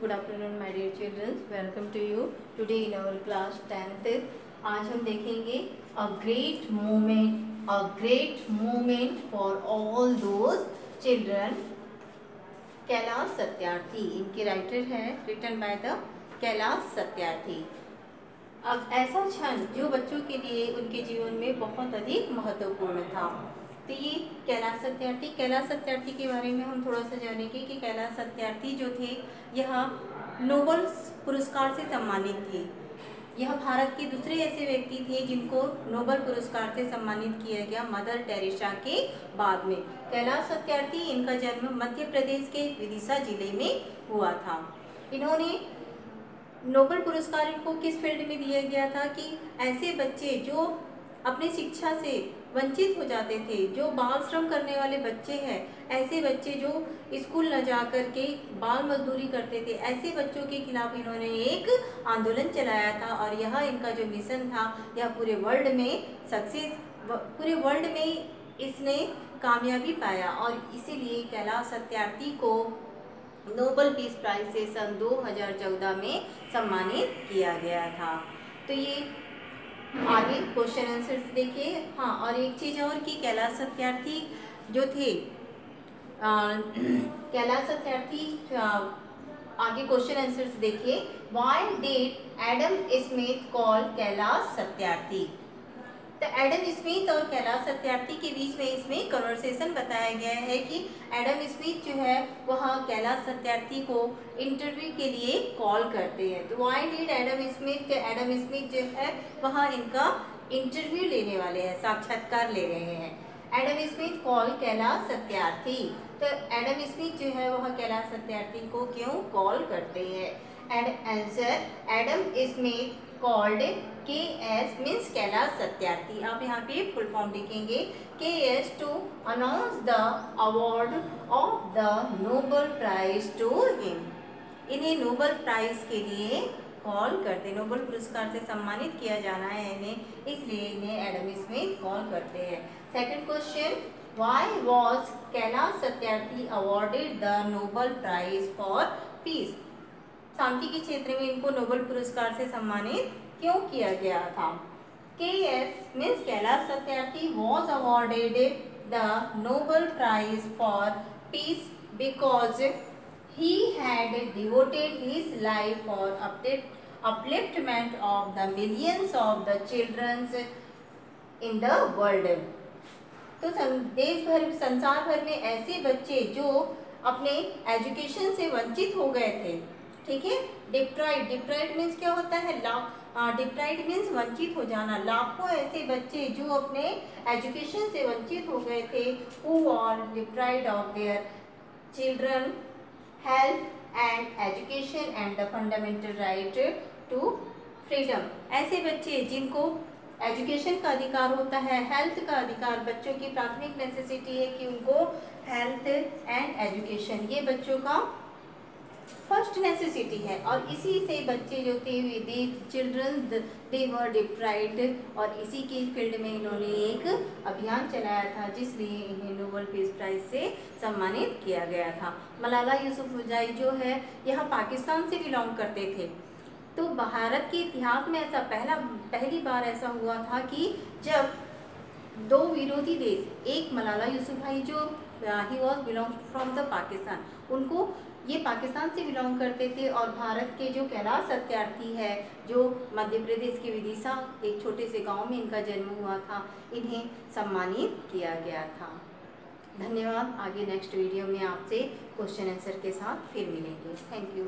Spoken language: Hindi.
Good afternoon my dear childrens welcome to you today in our class tenth आज हम देखेंगे a great moment a great moment for all those children Kailash Satyarthi, इनके राइटर है written by the Kailash Satyarthi. अब ऐसा क्षण जो बच्चों के लिए उनके जीवन में बहुत अधिक महत्वपूर्ण था। तो ये कैलाश सत्यार्थी कैलाश सत्यार्थी के बारे में हम थोड़ा सा जानेंगे कि कैलाश सत्यार्थी जो थे, यह नोबल पुरस्कार से सम्मानित थे। यह भारत के दूसरे ऐसे व्यक्ति थे जिनको नोबल पुरस्कार से सम्मानित किया गया मदर टेरेसा के बाद में। कैलाश सत्यार्थी इनका जन्म मध्य प्रदेश के विदिशा ज़िले में हुआ था। इन्होंने नोबल पुरस्कार इनको किस फ़ील्ड में दिया गया था कि ऐसे बच्चे जो अपनी शिक्षा से वंचित हो जाते थे। जो बाल श्रम करने वाले बच्चे हैं, ऐसे बच्चे जो स्कूल न जा कर के बाल मजदूरी करते थे, ऐसे बच्चों के खिलाफ इन्होंने एक आंदोलन चलाया था और यह इनका जो मिशन था, यह पूरे वर्ल्ड में सक्सेस पूरे वर्ल्ड में इसने कामयाबी पाया और इसीलिए कैलाश सत्यार्थी को नोबल पीस प्राइज से सन 2014 में सम्मानित किया गया था। तो ये आगे क्वेश्चन आंसर्स देखिए। हाँ और एक चीज़ और कि कैलाश सत्यार्थी जो थे कैलाश सत्यार्थी आगे क्वेश्चन आंसर्स देखिए। Why did Adam Smith call Kailash Satyarthi. तो एडम स्मिथ और कैलाश सत्यार्थी के बीच में इसमें कन्वर्सेशन बताया गया है कि एडम स्मिथ जो है, वह कैलाश सत्यार्थी को इंटरव्यू के लिए कॉल करते हैं। तो why did Adam Smith Adam Smith जो है, वह इनका इंटरव्यू लेने वाले हैं, साक्षात्कार ले रहे हैं? Adam Smith call Kailash Satyarthi. तो एडम स्मिथ जो है, वह कैलाश सत्यार्थी को क्यों कॉल करते हैं? And answer Adam Smith called K S means Kailash Satyarthi. आप यहाँ पे फुल फॉर्म लिखेंगे। K S to announce the award of the Nobel prize to him इन्हें नोबल प्राइज के लिए कॉल करते नोबल पुरस्कार से सम्मानित किया जाना है इन्हें। इसलिए इन्हें एडम स्मिथ कॉल करते हैं। Second question why was Kailash Satyarthi awarded the Nobel prize for peace शांति के क्षेत्र में इनको नोबल पुरस्कार से सम्मानित क्यों किया गया था? K S means Kailash Satyarthi was awarded the Nobel prize for peace because he had devoted his life for update upliftment of the millions of the children in the world. तो देश भर संसार भर में ऐसे बच्चे जो अपने एजुकेशन से वंचित हो गए थे ठीक है? डिप्राइड डिप्राइड मीन्स क्या होता है? लाभ डिप्राइड मीन्स वंचित हो जाना। लाखों ऐसे बच्चे जो अपने एजुकेशन से वंचित हो गए थे who are deprived of their children health and education and the fundamental right to freedom ऐसे बच्चे जिनको एजुकेशन का अधिकार होता है हेल्थ का अधिकार, बच्चों की प्राथमिक नेसेसिटी है कि उनको हेल्थ एंड एजुकेशन ये बच्चों का फ़र्स्ट नेसेसिटी है और इसी से बच्चे जो थे दे, चिल्ड्रन, दे वर डिप्राइड और इसी के फ़ील्ड में इन्होंने एक अभियान चलाया था जिसलिए इन्हें नोबल पीस प्राइज से सम्मानित किया गया था। मलाला यूसुफजाई जो है, यह पाकिस्तान से बिलोंग करते थे। तो भारत के इतिहास में ऐसा पहला, पहली बार ऐसा हुआ था कि जब दो विरोधी देश, एक मलाला यूसुफाई जो he was belong from the Pakistan उनको ये पाकिस्तान से बिलोंग करते थे और भारत के जो कैलाश सत्यार्थी है, जो मध्य प्रदेश के विदिशा, एक छोटे से गाँव में इनका जन्म हुआ था, इन्हें सम्मानित किया गया था। धन्यवाद, आगे नेक्स्ट वीडियो में आपसे क्वेश्चन आंसर के साथ फिर मिलेंगे। Thank you